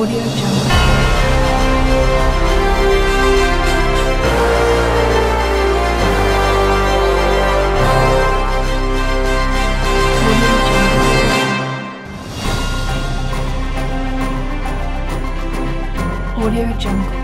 오디오 정보 Audio Jungle.